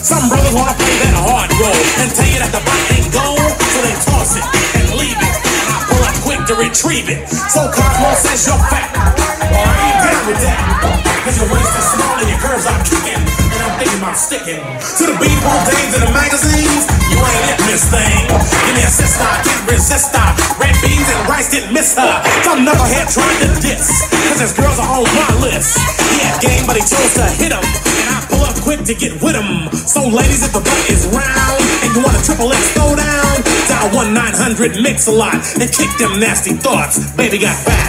Some brothers wanna play that hard role and tell you that the bot ain't gold, so they toss it and leave it. And I pull up quick to retrieve it. So Cosmo says you're fat. Well, I ain't down with that. Cause your waist is small and your curves are kicking. And I'm thinking about sticking to the beatbox dames in the magazines. You ain't it, Miss Thing. Give me a sister, I can't resist her. Red beans and rice didn't miss her. Some knucklehead trying to diss. Cause his girls are on my list. He had game, but he chose to hit him. To get with him. So, ladies, if the butt is round and you want a triple X throw down, dial 1 900 mix a lot and kick them nasty thoughts. Baby got back.